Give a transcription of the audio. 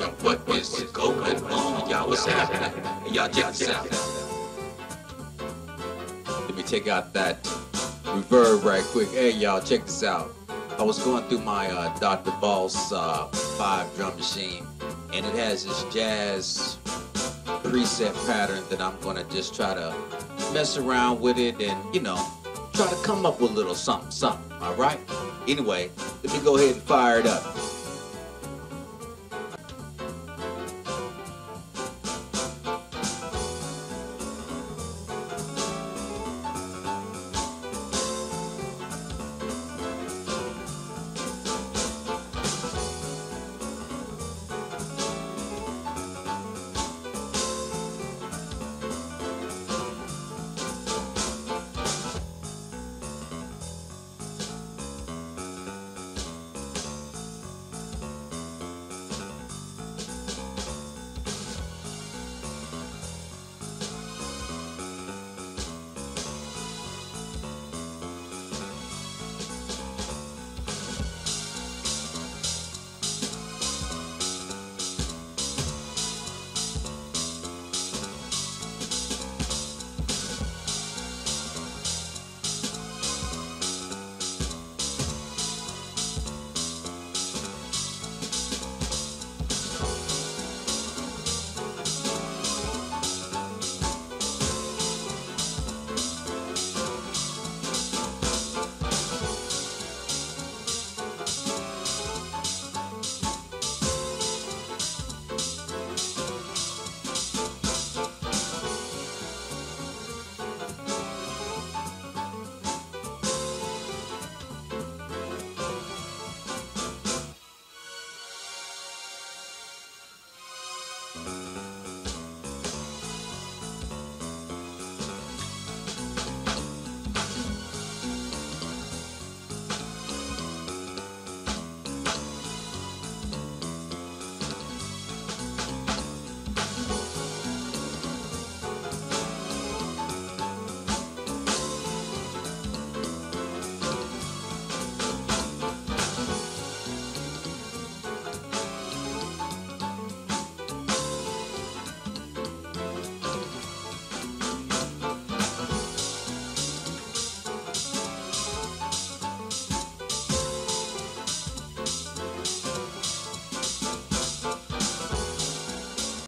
What is going on? Y'all, what's happening? Y'all, check this out. Let me take out that reverb right quick. Hey, y'all, check this out. I was going through my uh, DR Boss uh, 5 drum machine, and it has this jazz preset pattern that I'm gonna just try to mess around with it and, you know, try to come up with a little something, something, all right? Anyway, let me go ahead and fire it up. Música